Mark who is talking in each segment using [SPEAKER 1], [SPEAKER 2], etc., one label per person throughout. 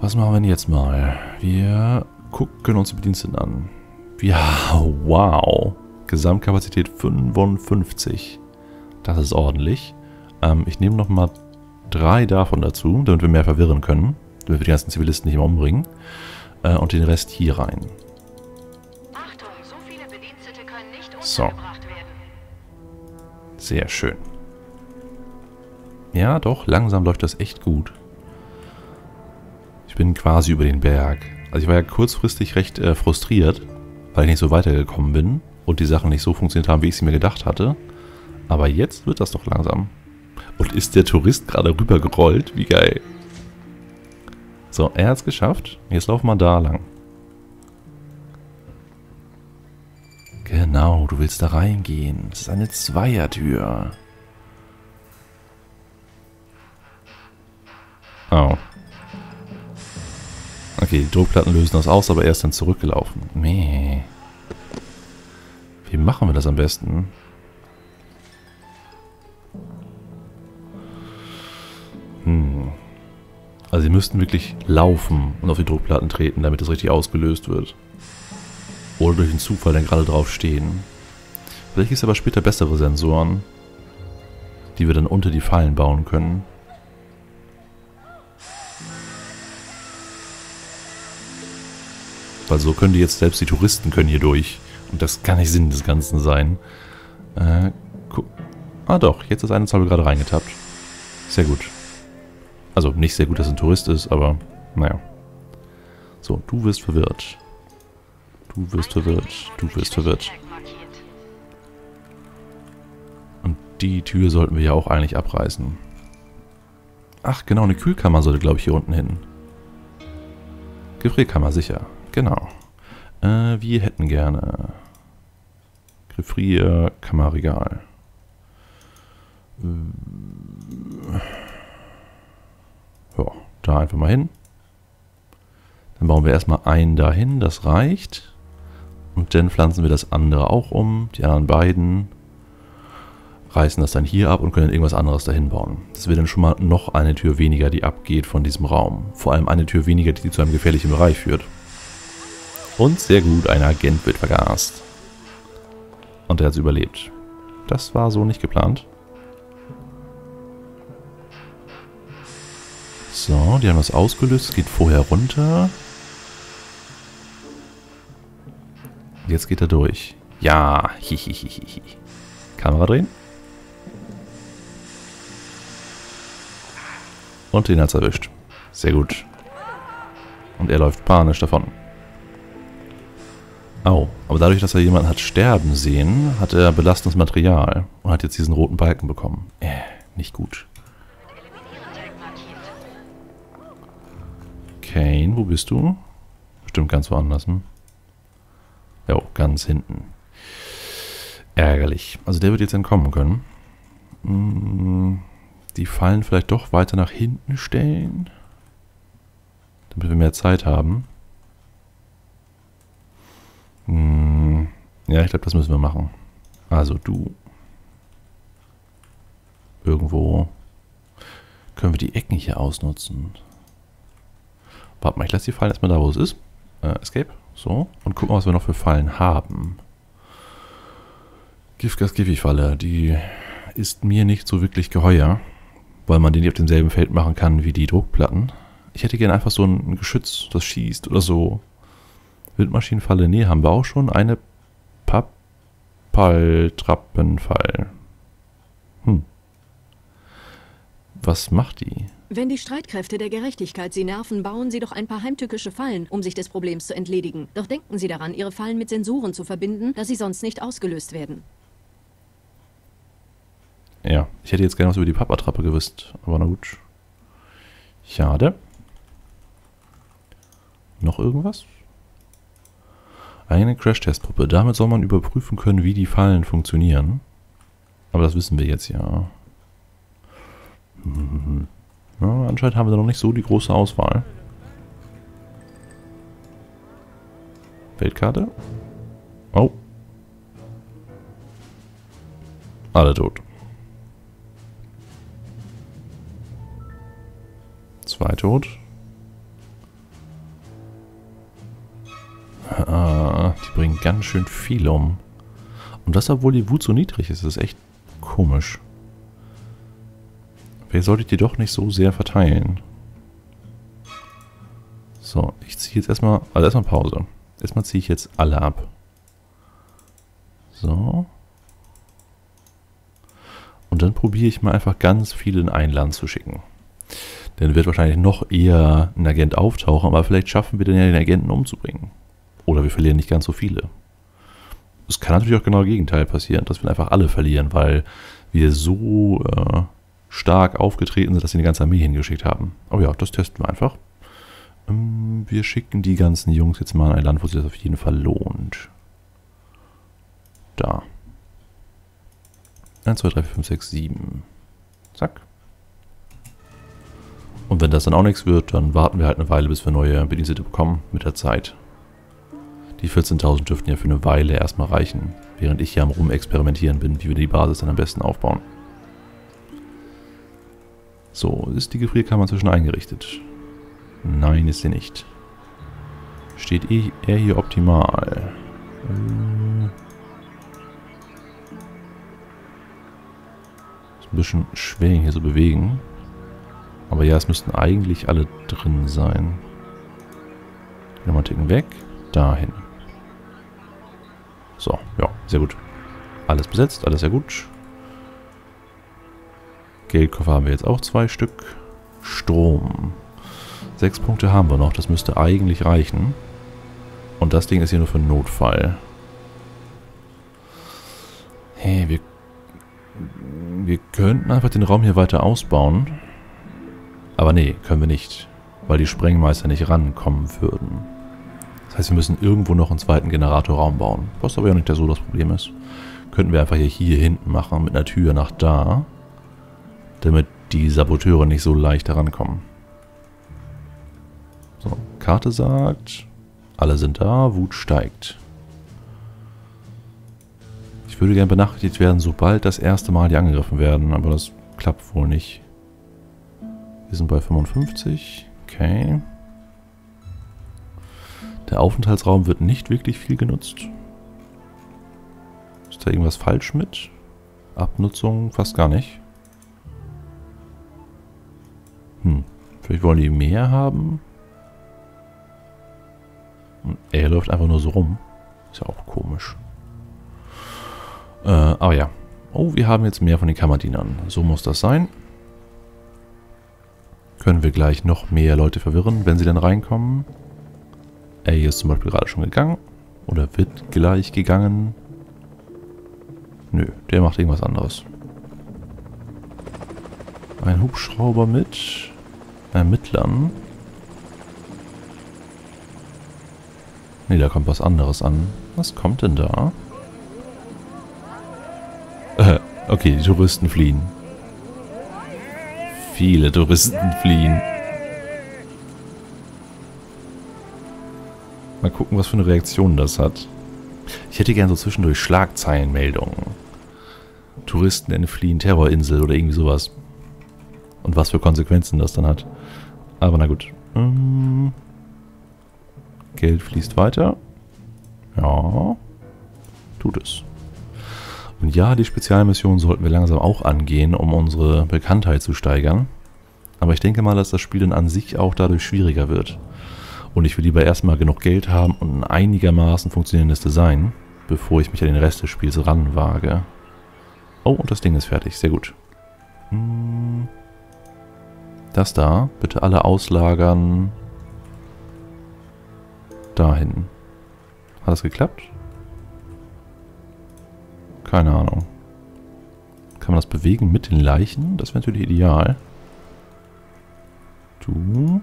[SPEAKER 1] Was machen wir denn jetzt mal? Wir gucken uns die Bediensteten an. Ja, wow. Gesamtkapazität 55. Das ist ordentlich. Ähm, ich nehme nochmal drei davon dazu, damit wir mehr verwirren können. Damit wir die ganzen Zivilisten nicht mehr umbringen. Äh, und den Rest hier rein.
[SPEAKER 2] Achtung, so viele Bedienstete können nicht
[SPEAKER 1] So. Sehr schön. Ja, doch, langsam läuft das echt gut. Bin quasi über den Berg. Also ich war ja kurzfristig recht äh, frustriert, weil ich nicht so weitergekommen bin und die Sachen nicht so funktioniert haben, wie ich sie mir gedacht hatte. Aber jetzt wird das doch langsam. Und ist der Tourist gerade rübergerollt? Wie geil. So, er hat es geschafft. Jetzt laufen wir da lang. Genau, du willst da reingehen. Es ist eine Zweiertür. Oh. Okay, die Druckplatten lösen das aus, aber er ist dann zurückgelaufen. Meh. Wie machen wir das am besten? Hm. Also sie müssten wirklich laufen und auf die Druckplatten treten, damit das richtig ausgelöst wird. Oder durch den Zufall dann gerade drauf stehen. Vielleicht gibt es aber später bessere Sensoren, die wir dann unter die Fallen bauen können. Weil so können die jetzt, selbst die Touristen können hier durch. Und das kann nicht Sinn des Ganzen sein. Äh. Ah doch, jetzt ist eine Zahl gerade reingetappt. Sehr gut. Also nicht sehr gut, dass ein Tourist ist, aber naja. So, du wirst verwirrt. Du wirst verwirrt. Du wirst verwirrt. Und die Tür sollten wir ja auch eigentlich abreißen. Ach, genau, eine Kühlkammer sollte, glaube ich, hier unten hin. Gefrierkammer, sicher. Genau. Äh, wir hätten gerne... Gefrierkammerregal. Äh, Ja, da einfach mal hin. Dann bauen wir erstmal einen dahin, das reicht. Und dann pflanzen wir das andere auch um, die anderen beiden reißen das dann hier ab und können irgendwas anderes dahin bauen. Das wäre dann schon mal noch eine Tür weniger, die abgeht von diesem Raum. Vor allem eine Tür weniger, die zu einem gefährlichen Bereich führt. Und sehr gut, ein Agent wird vergast. Und er hat es überlebt. Das war so nicht geplant. So, die haben das ausgelöst. Geht vorher runter. Jetzt geht er durch. Ja, hihihihi. Kamera drehen. Und den hat's erwischt. Sehr gut. Und er läuft panisch davon. Au, aber dadurch, dass er jemanden hat sterben sehen, hat er belastendes Material und hat jetzt diesen roten Balken bekommen. Äh, nicht gut. Kane, wo bist du? Bestimmt ganz woanders, hm? Jo, ganz hinten. Ärgerlich. Also der wird jetzt entkommen können. Hm, Die Fallen vielleicht doch weiter nach hinten stellen. Damit wir mehr Zeit haben. Ja, ich glaube, das müssen wir machen. Also du. Irgendwo können wir die Ecken hier ausnutzen. Warte mal, ich lasse die Fallen erstmal da, wo es ist. Äh, Escape. So. Und gucken, was wir noch für Fallen haben. Giftgas Giffy-Falle. Die ist mir nicht so wirklich geheuer. Weil man den nicht auf demselben Feld machen kann wie die Druckplatten. Ich hätte gerne einfach so ein Geschütz, das schießt oder so. Windmaschinenfalle, nee, haben wir auch schon. Eine Pappaltrappenfall. Hm. Was macht die?
[SPEAKER 3] Wenn die Streitkräfte der Gerechtigkeit Sie nerven, bauen Sie doch ein paar heimtückische Fallen, um sich des Problems zu entledigen. Doch denken Sie daran, Ihre Fallen mit Sensoren zu verbinden, dass sie sonst nicht ausgelöst werden.
[SPEAKER 1] Ja, ich hätte jetzt gerne was über die Pappattrappe gewusst, aber na gut. Schade. Noch irgendwas? Eine Crashtest-Puppe. Damit soll man überprüfen können, wie die Fallen funktionieren. Aber das wissen wir jetzt ja. Hm. ja anscheinend haben wir da noch nicht so die große Auswahl. Weltkarte? Oh. Alle tot. Zwei tot. Ah ganz schön viel um. Und das, obwohl die Wut so niedrig ist. Das ist echt komisch. Wer solltet ihr doch nicht so sehr verteilen? So, ich ziehe jetzt erstmal, also erstmal Pause. Erstmal ziehe ich jetzt alle ab. So. Und dann probiere ich mal einfach ganz viele in ein Land zu schicken. Dann wird wahrscheinlich noch eher ein Agent auftauchen, aber vielleicht schaffen wir dann ja den Agenten umzubringen. Oder wir verlieren nicht ganz so viele. Es kann natürlich auch genau das Gegenteil passieren, dass wir einfach alle verlieren, weil wir so äh, stark aufgetreten sind, dass sie eine ganze Armee hingeschickt haben. Aber ja, das testen wir einfach. Ähm, wir schicken die ganzen Jungs jetzt mal in ein Land, wo sich das auf jeden Fall lohnt. Da. 1, 2, 3, 4, 5, 6, 7. Zack. Und wenn das dann auch nichts wird, dann warten wir halt eine Weile, bis wir neue Bedienstete bekommen mit der Zeit. Die 14.000 dürften ja für eine Weile erstmal reichen, während ich hier am Rumexperimentieren bin, wie wir die Basis dann am besten aufbauen. So, ist die Gefrierkammer inzwischen eingerichtet? Nein, ist sie nicht. Steht eh er hier optimal? Äh, ist ein bisschen schwer, ihn hier zu bewegen. Aber ja, es müssten eigentlich alle drin sein. Nochmal ticken weg. Dahin. So, ja, sehr gut. Alles besetzt, alles sehr gut. Geldkoffer haben wir jetzt auch zwei Stück. Strom. Sechs Punkte haben wir noch. Das müsste eigentlich reichen. Und das Ding ist hier nur für Notfall. Hey, wir, wir könnten einfach den Raum hier weiter ausbauen. Aber nee, können wir nicht. Weil die Sprengmeister nicht rankommen würden. Das heißt, wir müssen irgendwo noch einen zweiten Generatorraum bauen. Was aber ja nicht so das Problem ist. Könnten wir einfach hier, hier hinten machen mit einer Tür nach da damit die Saboteure nicht so leicht herankommen. So, Karte sagt, alle sind da, Wut steigt. Ich würde gerne benachrichtigt werden, sobald das erste Mal die angegriffen werden, aber das klappt wohl nicht. Wir sind bei 55, okay. Der Aufenthaltsraum wird nicht wirklich viel genutzt. Ist da irgendwas falsch mit? Abnutzung fast gar nicht. Hm. Vielleicht wollen die mehr haben. Und er läuft einfach nur so rum. Ist ja auch komisch. Äh, aber ja. Oh, wir haben jetzt mehr von den Kammerdienern. So muss das sein. Können wir gleich noch mehr Leute verwirren, wenn sie dann reinkommen. Er hier ist zum Beispiel gerade schon gegangen. Oder wird gleich gegangen. Nö, der macht irgendwas anderes. Ein Hubschrauber mit Ermittlern. Ne, da kommt was anderes an. Was kommt denn da? Äh, okay, die Touristen fliehen. Viele Touristen fliehen. Mal gucken, was für eine Reaktion das hat. Ich hätte gern so zwischendurch Schlagzeilenmeldungen. Touristen entfliehen Terrorinsel oder irgendwie sowas. Und was für Konsequenzen das dann hat. Aber na gut. Ähm, Geld fließt weiter. Ja. Tut es. Und ja, die Spezialmission sollten wir langsam auch angehen, um unsere Bekanntheit zu steigern. Aber ich denke mal, dass das Spiel dann an sich auch dadurch schwieriger wird. Und ich will lieber erstmal genug Geld haben und ein einigermaßen funktionierendes Design, bevor ich mich an den Rest des Spiels ranwage. Oh, und das Ding ist fertig. Sehr gut. Hm. Das da. Bitte alle auslagern. Dahin. Hat das geklappt? Keine Ahnung. Kann man das bewegen mit den Leichen? Das wäre natürlich ideal. Du.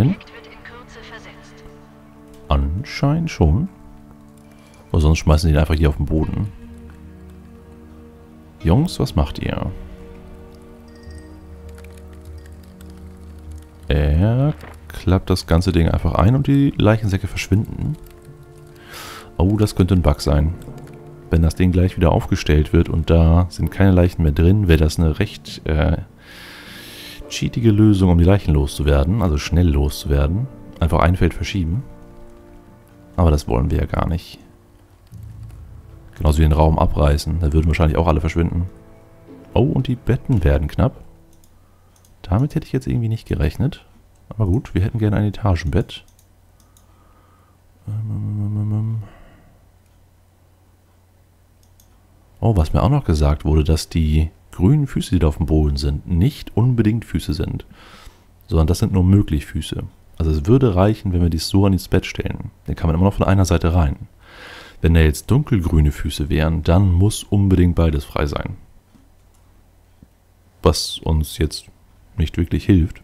[SPEAKER 1] Dahin. Anscheinend schon. Oder sonst schmeißen sie ihn einfach hier auf den Boden. Jungs, was macht ihr? Er klappt das ganze Ding einfach ein und die Leichensäcke verschwinden. Oh, das könnte ein Bug sein. Wenn das Ding gleich wieder aufgestellt wird und da sind keine Leichen mehr drin, wäre das eine recht äh, cheatige Lösung, um die Leichen loszuwerden, also schnell loszuwerden. Einfach ein Feld verschieben. Aber das wollen wir ja gar nicht. Genauso wie den Raum abreißen. Da würden wahrscheinlich auch alle verschwinden. Oh, und die Betten werden knapp. Damit hätte ich jetzt irgendwie nicht gerechnet. Aber gut, wir hätten gerne ein Etagenbett. Oh, was mir auch noch gesagt wurde, dass die grünen Füße, die da auf dem Boden sind, nicht unbedingt Füße sind. Sondern das sind nur möglich Füße. Also es würde reichen, wenn wir dies so an ins Bett stellen. Dann kann man immer noch von einer Seite rein. Wenn da jetzt dunkelgrüne Füße wären, dann muss unbedingt beides frei sein. Was uns jetzt nicht wirklich hilft.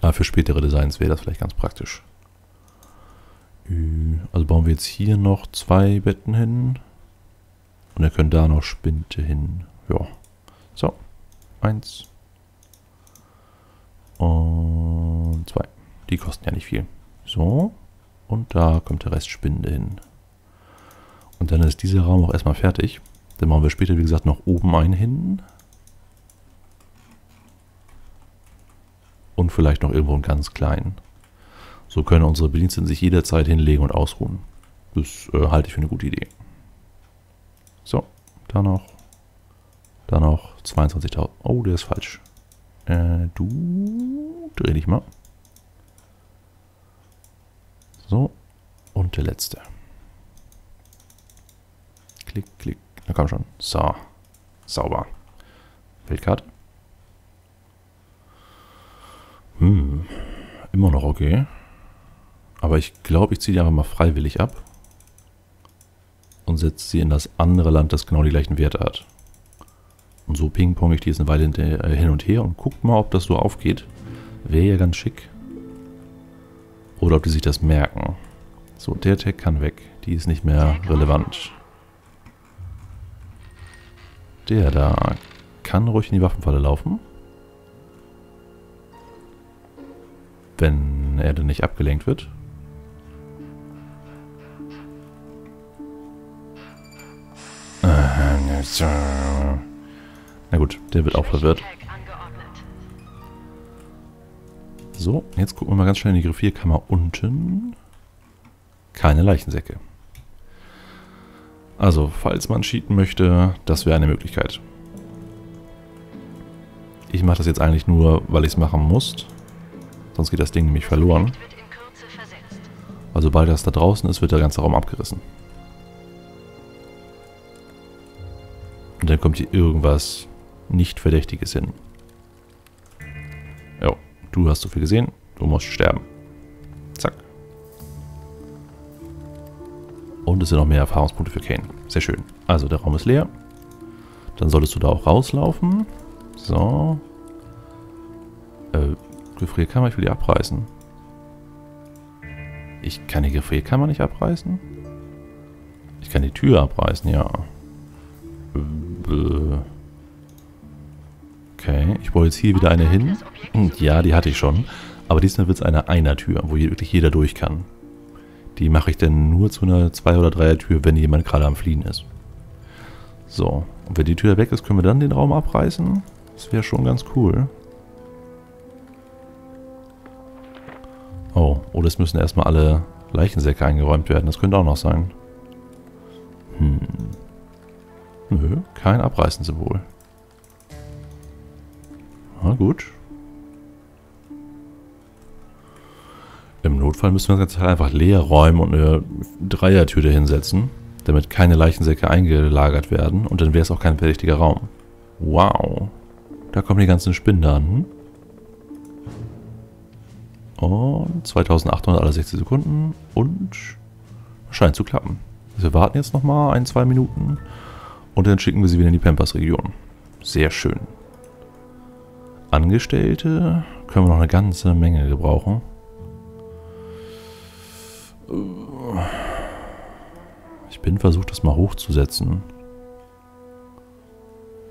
[SPEAKER 1] Aber für spätere Designs wäre das vielleicht ganz praktisch. Also bauen wir jetzt hier noch zwei Betten hin. Und dann können da noch Spinte hin. Ja. So. Eins. Und zwei. Die kosten ja nicht viel. So. Und da kommt der Rest Spinde hin. Und dann ist dieser Raum auch erstmal fertig. Dann machen wir später, wie gesagt, noch oben einen hin. Und vielleicht noch irgendwo einen ganz kleinen. So können unsere Bediensteten sich jederzeit hinlegen und ausruhen. Das äh, halte ich für eine gute Idee. So, da noch. Da noch 22.000. Oh, der ist falsch. Äh, du dreh dich mal. So. Und der letzte. Klick, klick. Na komm schon. So. Sauber. Weltkarte. Hm. Immer noch okay. Aber ich glaube, ich ziehe die einfach mal freiwillig ab. Und setze sie in das andere Land, das genau die gleichen Werte hat. Und so ping-pong ich die jetzt eine Weile äh, hin und her und guck mal, ob das so aufgeht. Wäre ja ganz schick. Oder ob die sich das merken. So, der Tag kann weg. Die ist nicht mehr relevant. Der da kann ruhig in die Waffenfalle laufen. Wenn er dann nicht abgelenkt wird. Na gut, der wird auch verwirrt. So, jetzt gucken wir mal ganz schnell in die Griffierkammer unten. Keine Leichensäcke. Also, falls man cheaten möchte, das wäre eine Möglichkeit. Ich mache das jetzt eigentlich nur, weil ich es machen muss. Sonst geht das Ding nämlich verloren. Weil sobald das da draußen ist, wird der ganze Raum abgerissen. Und dann kommt hier irgendwas nicht Verdächtiges hin. Jo, du hast so viel gesehen, du musst sterben. Zack. Und es sind noch mehr Erfahrungspunkte für Kane. Sehr schön. Also, der Raum ist leer. Dann solltest du da auch rauslaufen. So. Äh, Gefrierkammer, ich will die abreißen. Ich kann die Gefrierkammer nicht abreißen? Ich kann die Tür abreißen, ja. Äh, okay, ich baue jetzt hier wieder eine hin. Hm, ja, die hatte ich schon. Aber diesmal wird es eine Einer-Tür, wo wirklich jeder durch kann. Die mache ich dann nur zu einer Zwei- oder Dreier-Tür, wenn jemand gerade am Fliehen ist. So, und wenn die Tür weg ist, können wir dann den Raum abreißen. Das wäre schon ganz cool. Oh, oder es müssen erstmal alle Leichensäcke eingeräumt werden. Das könnte auch noch sein. Nö, kein Abreißen-Symbol. Na gut. Im Notfall müssen wir das ganze Teil einfach leer räumen und eine Dreiertür hinsetzen, damit keine Leichensäcke eingelagert werden und dann wäre es auch kein verdächtiger Raum. Wow. Da kommen die ganzen Spinnen an. Und 2800 alle 60 Sekunden und scheint zu klappen. Wir warten jetzt nochmal ein, zwei Minuten und dann schicken wir sie wieder in die Pampas-Region. Sehr schön. Angestellte können wir noch eine ganze Menge gebrauchen. Ich bin versucht, das mal hochzusetzen.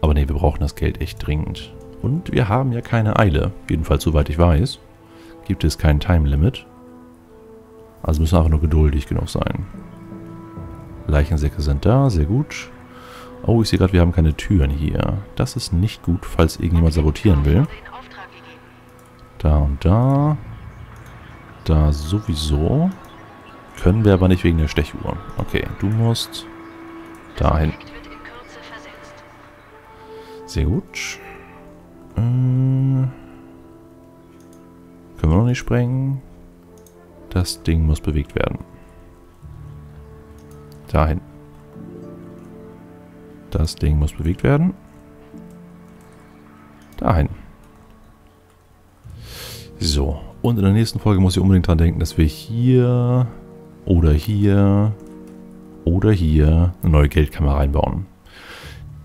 [SPEAKER 1] Aber nee, wir brauchen das Geld echt dringend. Und wir haben ja keine Eile. Jedenfalls, soweit ich weiß, gibt es kein Time Limit. Also müssen wir einfach nur geduldig genug sein. Leichensäcke sind da, sehr gut. Oh, ich sehe gerade, wir haben keine Türen hier. Das ist nicht gut, falls irgendjemand sabotieren will. Da und da. Da sowieso. Können wir aber nicht wegen der Stechuhr. Okay, du musst dahin. Sehr gut. Äh, können wir noch nicht sprengen. Das Ding muss bewegt werden. Dahin. Das Ding muss bewegt werden. Dahin. So. Und in der nächsten Folge muss ich unbedingt dran denken, dass wir hier oder hier oder hier eine neue Geldkammer reinbauen.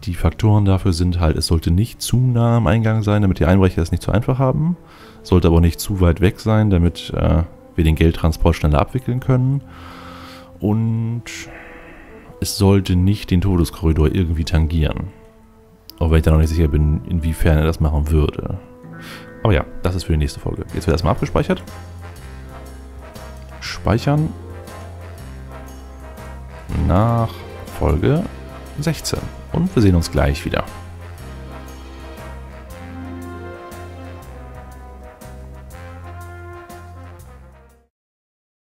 [SPEAKER 1] Die Faktoren dafür sind halt, es sollte nicht zu nah am Eingang sein, damit die Einbrecher es nicht zu einfach haben. Sollte aber nicht zu weit weg sein, damit äh, wir den Geldtransport schneller abwickeln können. Und es sollte nicht den Todeskorridor irgendwie tangieren. Auch wenn ich da noch nicht sicher bin, inwiefern er das machen würde. Aber ja, das ist für die nächste Folge. Jetzt wird erstmal abgespeichert. Speichern. Nach Folge 16. Und wir sehen uns gleich wieder.